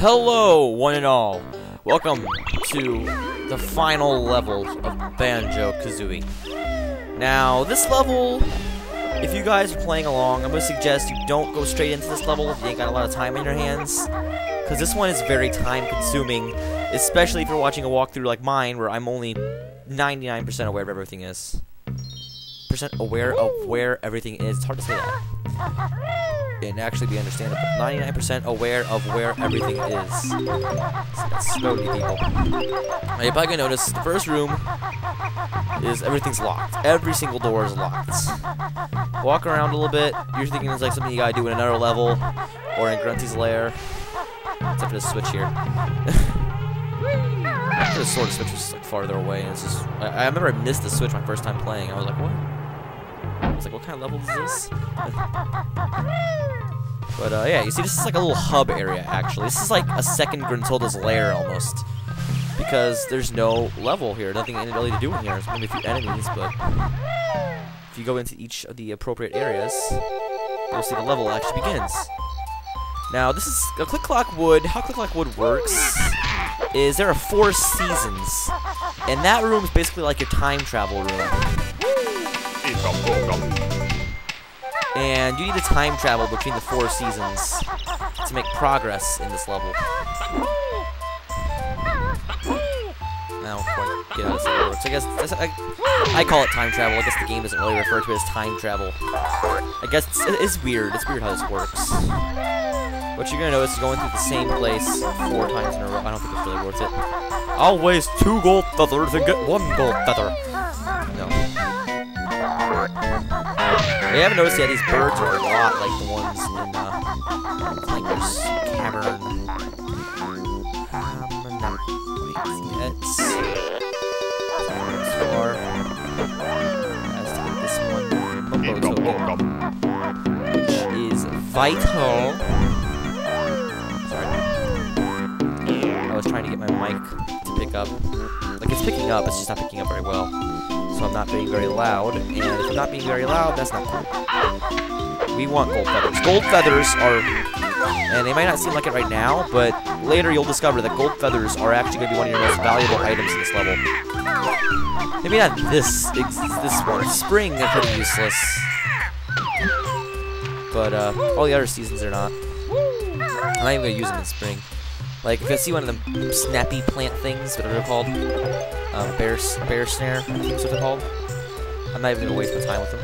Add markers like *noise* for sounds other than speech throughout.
Hello, one and all. Welcome to the final level of Banjo-Kazooie. Now, this level, if you guys are playing along, I'm going to suggest you don't go straight into this level if you ain't got a lot of time in your hands. Because this one is very time-consuming, especially if you're watching a walkthrough like mine, where I'm only 99% aware of everything is. Percent aware of where everything is. It's hard to say that and actually be understandable. 99% aware of where everything is. Slowly, people. Now, you're probably gonna notice the first room is everything's locked. Every single door is locked. Walk around a little bit. You're thinking it's like something you gotta do in another level or in Grunty's lair. Except for the switch here. *laughs* the sword switch was like farther away, and it's just. I, I remember I missed the switch my first time playing. I was like, what? I was like, what kind of level is this? but uh, yeah, you see, this is like a little hub area, actually. This is like a second Gruntilda's lair, almost. Because there's no level here, nothing really to do in here. There's maybe a few enemies, but if you go into each of the appropriate areas, you'll see the level actually begins. Now, this is a Click Clock Wood. How Click Clock Wood works is there are four seasons, and that room is basically like your time travel room. And you need to time travel between the four seasons to make progress in this level. I don't quite get how this works. I guess I, I, call it time travel. I guess the game doesn't really refer to it as time travel. I guess it's, it's weird. It's weird how this works. What you're gonna notice is going through the same place four times in a row. I don't think it's really worth it. I'll waste two gold feathers and get one gold feather. You haven't noticed yet, these birds are a lot like the ones in uh, Clanker's Cavern. Um, It's far as to this one which is vital. Sorry, I was trying to get my mic to pick up. Like it's picking up, it's just not picking up very well so I'm not being very loud. And if I'm not being very loud, that's not cool. We want gold feathers. Gold feathers are, and they might not seem like it right now, but later you'll discover that gold feathers are actually going to be one of your most valuable items in this level. Maybe not this, this one. Spring, they're pretty useless. But uh, all the other seasons are not. I'm not even going to use them in spring. Like, if I see one of them snappy plant things, whatever they're called, um, bear, bear snare, I think that's what they're called. I'm not even to waste my time with them.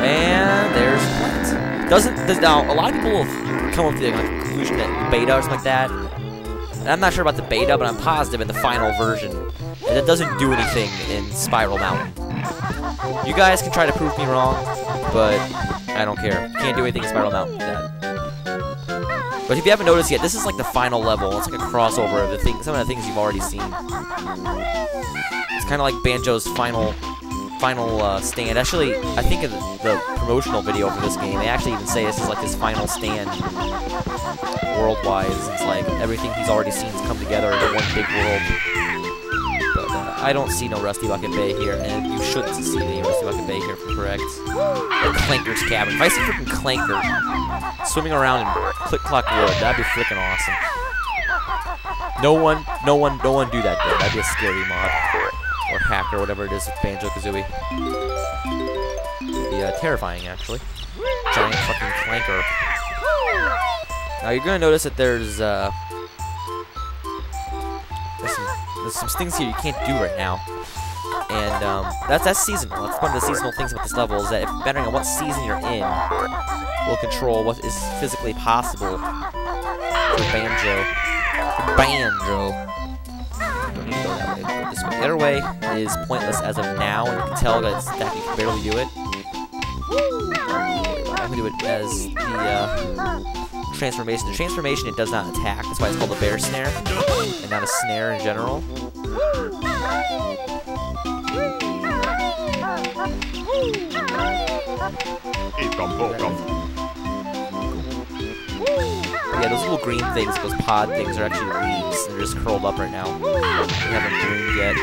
And there's what? Doesn't does now a lot of people have come up with the conclusion that beta or something like that. And I'm not sure about the beta, but I'm positive in the final version that it doesn't do anything in Spiral Mountain. You guys can try to prove me wrong, but I don't care. Can't do anything in Spiral Mountain that. But if you haven't noticed yet, this is like the final level. It's like a crossover of the thing, some of the things you've already seen. It's kind of like Banjo's final final uh, stand. Actually, I think in the, promotional video for this game, they actually even say this is like his final stand world-wise. It's like everything he's already seen has come together into one big world. I don't see no Rusty Bucket Bay here, and you shouldn't see any Rusty Bucket Bay here, correct? Or Clanker's Cavern. If I see freaking Clanker swimming around in Click Clock Wood, that'd be freaking awesome. No one, no one, no one do that though. That'd be a scary mod. Or hack or whatever it is with Banjo-Kazooie. It'd be uh, terrifying, actually. Giant fucking Clanker. Now you're gonna notice that there's, uh, there's some things here you can't do right now. And um, that's that's seasonal. That's one of the seasonal things about this level is that if, depending on what season you're in, will control what is physically possible for Banjo. For Banjo. Don't need to go that way. This. The other way is pointless as of now, and you can tell that, that you can barely do it. I'm gonna do it as the uh, transformation. The transformation, it does not attack. That's why it's called a bear snare, and not a snare in general. yeah, those little green things, those pod things, are actually leaves. They're just curled up right now. They haven't bloomed yet.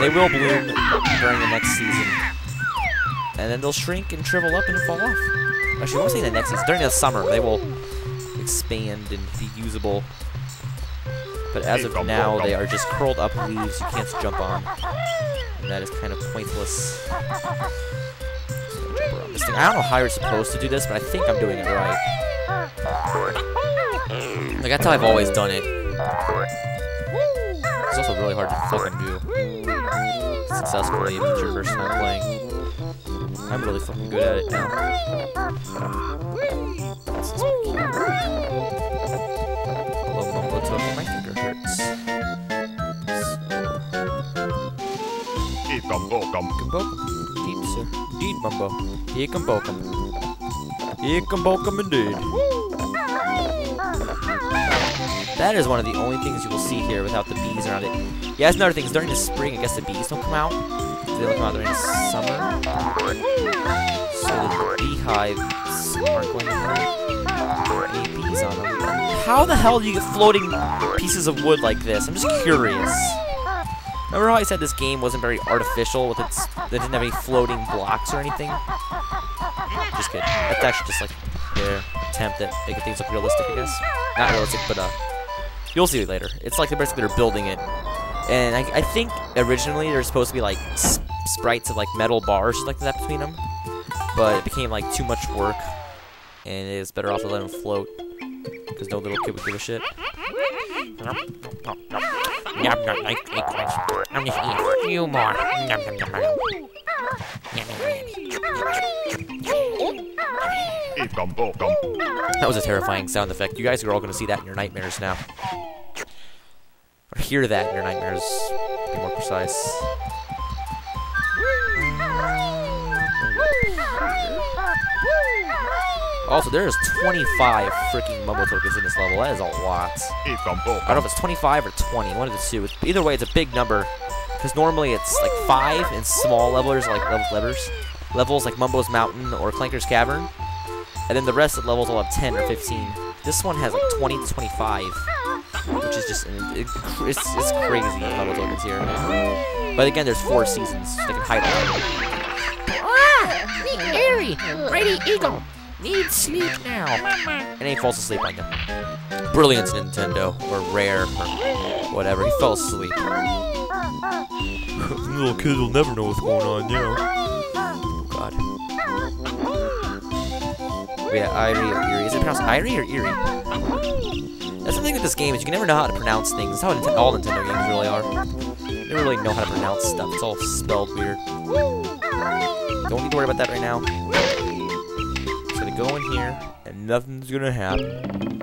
They will bloom during the next season. and then they'll shrink and shrivel up and fall off. Actually, what was I saying the next season? During the summer, they will expand and be usable. But as of now, they are just curled up leaves you can't jump on. And that is kind of pointless. I don't know how you're supposed to do this, but I think I'm doing it right. Like, that's how I've always done it. It's also really hard to fucking do successfully if it's your first time playing. I'm really fucking good at it now. Hello, Mumbo Token. My finger hurts. Bokam. Bokum. Indeed, sir. Indeed, Mumbo. Ekum bokum. Indeed. That is one of the only things you will see here without the bees around it. Yeah, that's another thing. During the spring, I guess the bees don't come out. They don't come out during summer. So the beehives aren't going to on them. How the hell do you get floating pieces of wood like this? I'm just curious. Remember how I said this game wasn't very artificial with its that didn't have any floating blocks or anything? Just kidding. That's actually just like their attempt at making things look realistic, I guess. Not realistic, but uh, you'll see it later. It's like they're basically they're building it, and I, I think originally there's supposed to be like s- sprites of like metal bars like that between them, but it became like too much work, and it's better off to let them float because no little kid would give a shit. Yum, yum, like acorns. I'm just eat a few more. That was a terrifying sound effect. You guys are all going to see that in your nightmares now. Hear that in your nightmares, to be more precise. Also, there's 25 freaking Mumbo tokens in this level. That is a lot. I don't know if it's 25 or 20, one of the two. Either way, it's a big number. Because normally it's like 5 in small levels, like level levels, levels like Mumbo's Mountain or Clanker's Cavern. And then the rest of the levels will have 10 or 15. This one has like 20 to 25, which is just it, it's, it's crazy Mumbo tokens here. But again, there's four seasons. So they can hide out. Ah, Nick Airy, Ready Eagle. Need sleep now. And he falls asleep on you. Brilliant Nintendo, or Rare, or whatever. He fell asleep. *laughs* Little kids will never know what's going on now. Oh, God. But yeah, Irie or Erie. Is it pronounced Irie or Erie? That's the thing with this game is you can never know how to pronounce things. That's how all Nintendo games really are. You never really know how to pronounce stuff. It's all spelled weird. Don't need to worry about that right now. Just gonna go in here, and nothing's gonna happen.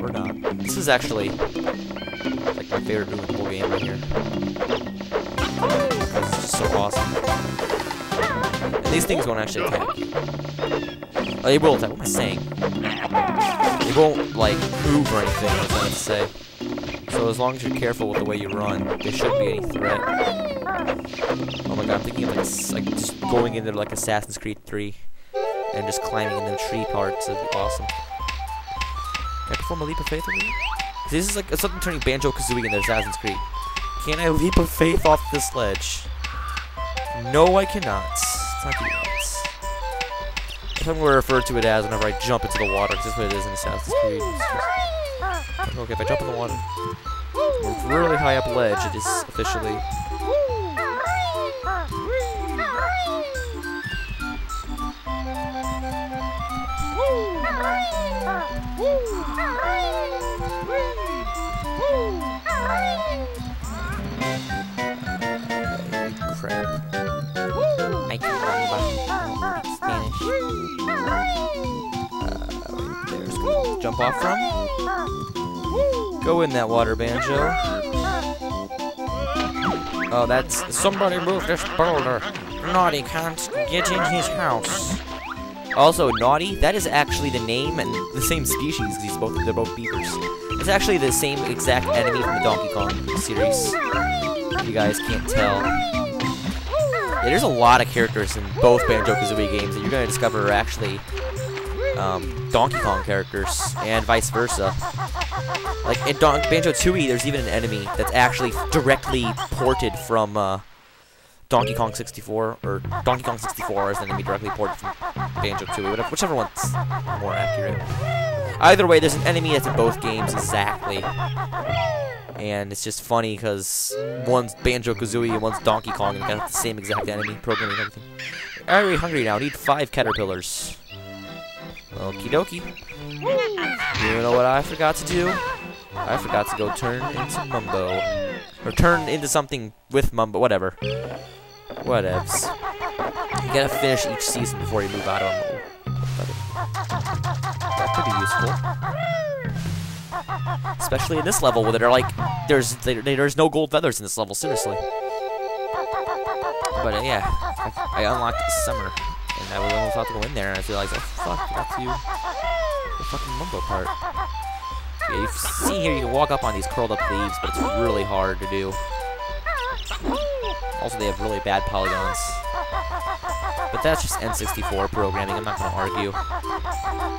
Or not. This is actually like my favorite room in the whole game right here. It's just so awesome. And these things won't actually attack you. They will attack. What am I saying? They won't like move or anything. I was to say. So as long as you're careful with the way you run, there shouldn't be any threat. Oh my god, I'm thinking of like, like just going into like Assassin's Creed 3 and just climbing in the tree parts would be awesome. Can I perform a leap of faith over here? This is like something turning Banjo Kazooie into Assassin's Creed. Can I leap of faith off this ledge? No, I cannot. I'm going to refer to it as whenever I jump into the water, 'cause that's what it is in Assassin's Creed. Just, okay, if I jump in the water, a really high up ledge, it is officially crap. Jump off from. Go in that water, Banjo. Oh, that's Somebody move this boulder. Gnawty can't get in his house. also Gnawty. That is actually the name and the same species. These both they're both beavers. It's actually the same exact enemy from the Donkey Kong series. If you guys can't tell. Yeah, there's a lot of characters in both Banjo Kazooie games that you're gonna discover are actually um, Donkey Kong characters, and vice versa. Like in Don- Banjo Tooie, there's even an enemy that's actually directly ported from uh, Donkey Kong 64 or Donkey Kong 64 is an enemy directly ported from Banjo Kazooie, whatever, whichever one's more accurate. Either way, there's an enemy that's in both games exactly, and it's just funny because one's Banjo Kazooie and one's Donkey Kong, and got the same exact enemy programming and everything. Very hungry now. I Need five caterpillars. Okie dokie. You know what I forgot to do? I forgot to go turn into Mumbo. Or turn into something with Mumbo. Whatever. Whatevs. You gotta finish each season before you move out of them. That could be useful. Especially in this level where they're like, there's there, there's no gold feathers in this level, seriously. But uh, yeah, I, I unlocked summer, and I was almost about to go in there, and I realized, oh fuck, got to the fucking Mumbo part. Yeah, you see here, you can walk up on these curled up leaves, but it's really hard to do. Also, they have really bad polygons. But that's just N64 programming, I'm not going to argue.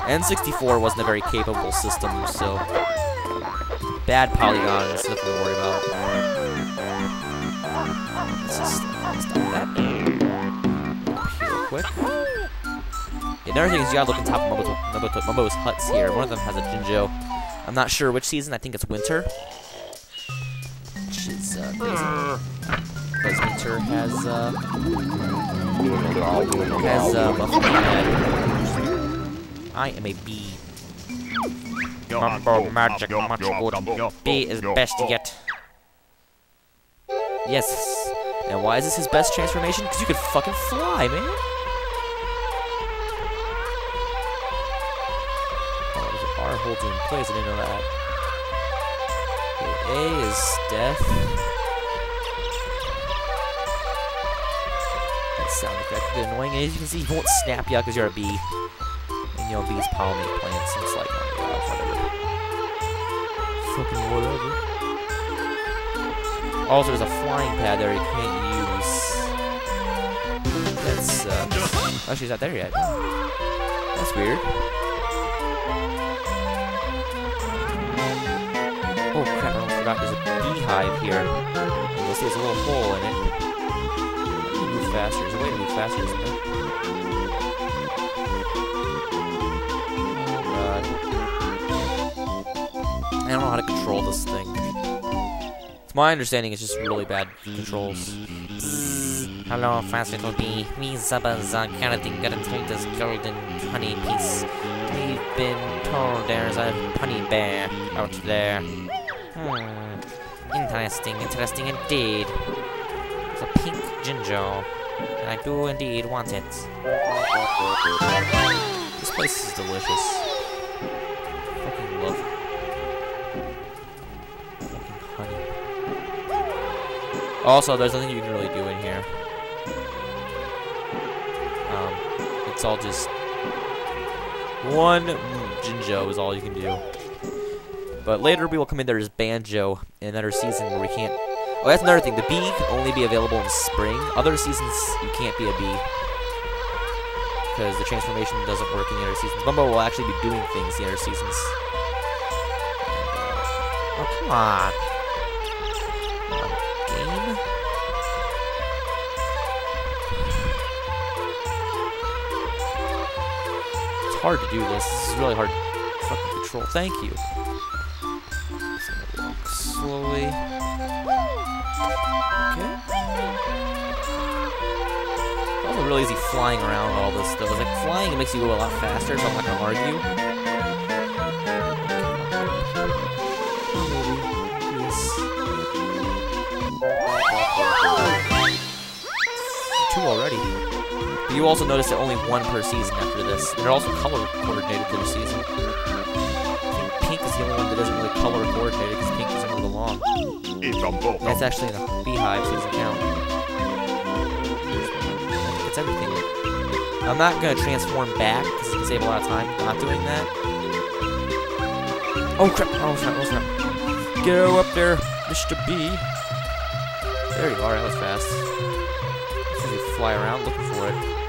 N64 wasn't a very capable system, so... Bad polygons, nothing to worry about. Quick. Yeah, another thing is you gotta look on top of Mumbo's, Mumbo's, Mumbo's huts here. One of them has a Jinjo. I'm not sure which season. I think it's winter. Which is uh, crazy. Because winter has uh, has uh, buffalo head. I am a bee. Mumbo magic much good. B is best yet. Yes. And why is this his best transformation? Because you could fucking fly, man. Holds you in place. I didn't know that. Okay, A is death. That sound effect be annoying. As you can see, he won't snap you because you're a bee. And you know, bees pollinate plants, and it's like, oh, whatever. Fucking whatever. Also, there's a flying pad there you can't use. That's, uh... Oh, she's not there yet. That's weird. Crap, I almost forgot a beehive here. You'll see there's a little hole in it. Move faster? There's a way to move faster, isn't there? Oh. I don't know how to control this thing. To my understanding, it's just really bad controls. Hello, fast little bee. We Zubbas are counting got inside this golden honey piece. We've been told there's a honey bear out there. Hmm. Interesting, interesting indeed. It's a pink Jinjo. And I do indeed want it. This place is delicious. Fucking love fucking honey. Also, there's nothing you can really do in here. Um, it's all just one Jinjo is all you can do. But later we will come in there as Banjo in another season where we can't. Oh, that's another thing. The bee can only be available in spring. Other seasons you can't be a bee because the transformation doesn't work in the other seasons. Mumbo will actually be doing things in the other seasons. Uh, oh, come on. Come on, game? It's hard to do this. This is really hard to fucking control. Thank you. Slowly. Okay. It's also really easy flying around all this stuff. It's like flying it makes you go a lot faster, so I'm not gonna argue. Two already. But you also notice that only one per season after this. And they're also color coordinated for the season. Pink is the only one that isn't really color coordinated because pink doesn't belong. That's actually in a beehive, so it doesn't count. It's everything. I'm not gonna transform back because it can save a lot of time not doing that. Oh crap! Oh snap! Oh snap! Go up there, Mr. B. There you are. That was fast. As you fly around looking for it.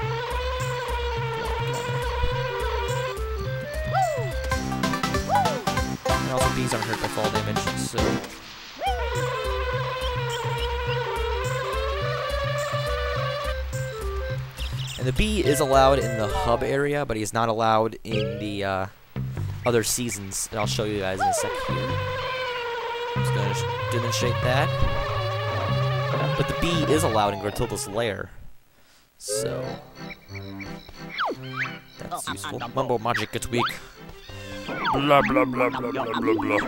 And also, aren't hurt by fall damage, so the bee is allowed in the hub area, but he's not allowed in the uh, other seasons. And I'll show you guys in a sec here. I'm just gonna demonstrate that. But the bee is allowed in Gruntilda's lair. So that's useful. Mumbo magic gets weak. Blah blah blah blah blah blah blah.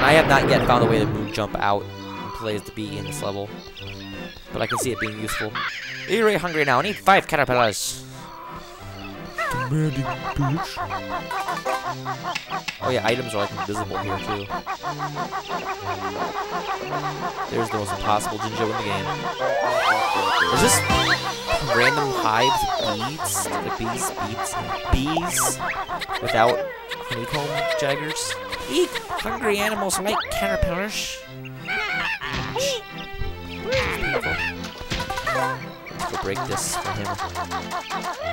I have not yet found a way to moon jump out and play as the bee in this level. But I can see it being useful. Are You're really hungry now. I need five caterpillars. Demanding bitch. Oh yeah, items are like invisible here too. There's the most impossible Jinjo in the game. Is this random hives of bees? Like bees, bees, bees without honeycomb jaggers? Eat! Hungry animals like caterpillars. Painful. Let's go break this for him.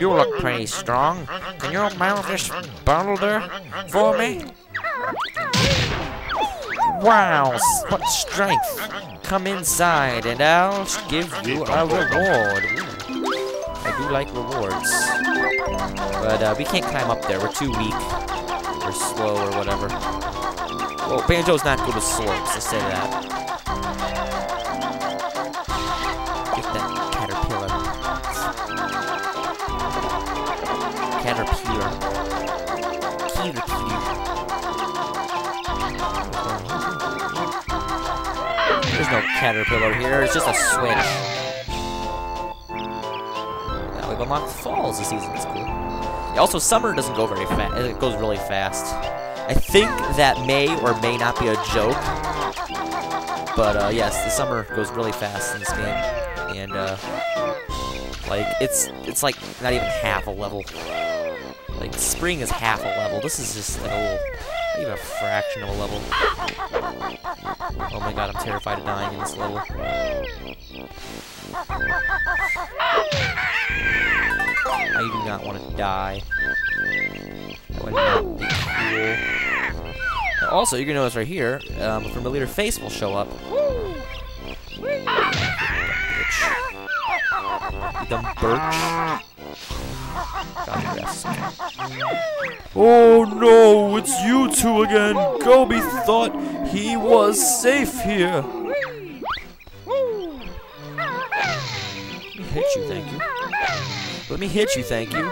You look pretty strong. Can you mount this boulder for me? Wow, what strength. Come inside and I'll give you a reward. I do like rewards. But uh, we can't climb up there. We're too weak. We're slow or whatever. Well, Banjo's not good with swords, let's say that. No caterpillar here, it's just a switch. Now we've unlocked falls this season, that's cool. Yeah, also, summer doesn't go very fast. It goes really fast. I think that may or may not be a joke. But, uh, yes, the summer goes really fast in this game. And, uh, like, it's, it's like not even half a level. Like, spring is half a level. This is just like a little, even a fraction of a level. Oh my god, I'm terrified of dying in this level. I do not want to die. That would not be cool. Now, also, you're gonna notice right here, um, a familiar face will show up. You dumb birch. Oh no, it's you two again. Gobi thought he was safe here. Let me hit you, thank you. Let me hit you, thank you.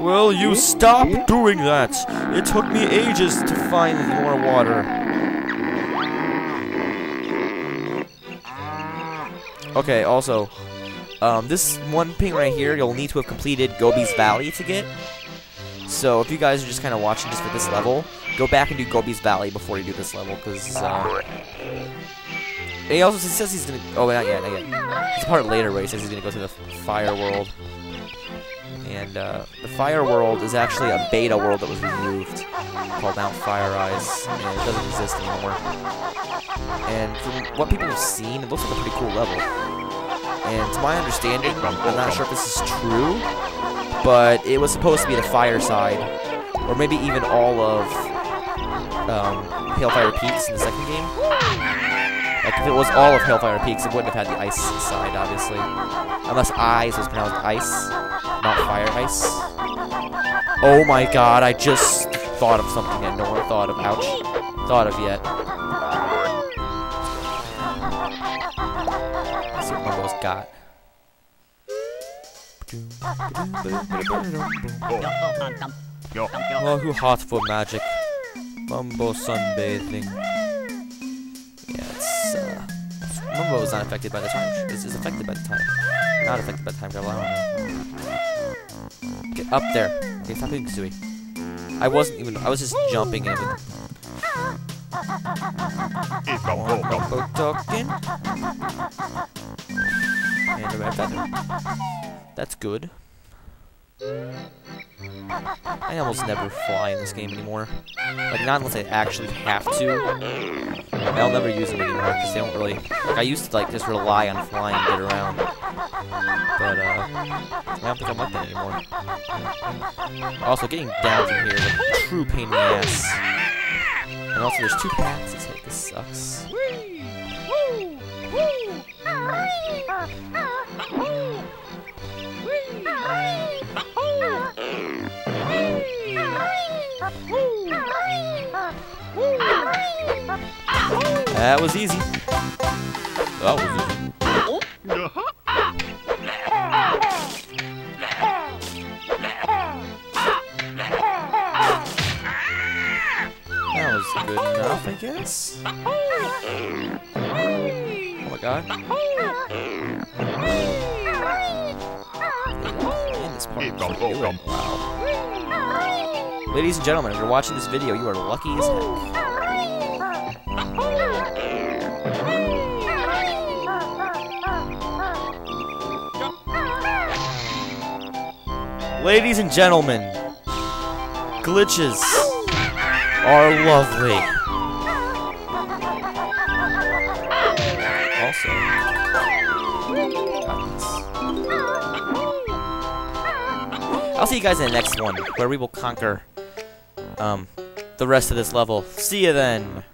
Well, you stop doing that. It took me ages to find more water. Okay, also, um, this one ping right here, you'll need to have completed Gobi's Valley to get. So if you guys are just kind of watching just for this level, go back and do Gobi's Valley before you do this level, because, uh... He also says he's gonna... Oh, not yet, not yet. It's part later where he says he's gonna go to the Fire World. And, uh, the Fire World is actually a beta world that was removed, called Mount Fire Eyes, and it doesn't exist anymore. And from what people have seen, it looks like a pretty cool level. And to my understanding, I'm not sure if this is true, but it was supposed to be the fire side, or maybe even all of um, Hailfire Peaks in the second game. Like if it was all of Hailfire Peaks, it wouldn't have had the ice side, obviously, unless ice was pronounced ice, not fire ice. Oh my god! I just thought of something that no one thought of. Ouch! Thought of yet. Got. Yo. Oh, who hot for magic? Mumbo sunbathing. Yeah, it's, uh... Mumbo is not affected by the time. Is, is affected by the time. Not affected by the time travel, I don't know. Get up there. Okay, stop being Kazooie. I wasn't even... I was just jumping in. Eat gum gum gum. Talking. That's good. I almost never fly in this game anymore. Like, not unless I actually have to. I'll never use them anymore, because they don't really... Like, I used to, like, just rely on flying to get around. But, uh... I don't think I'm like that anymore. Also, getting down from here is a true pain in the ass. And also, there's two paths to take. This sucks. That was easy. That was easy. That was good enough, I guess. My god. This part, Eat the what are you doing? bottom. Wow. Ladies and gentlemen, if you're watching this video, you are lucky as heck. Ladies and gentlemen, glitches are lovely. Guys in the next one, where we will conquer um the rest of this level. See you then.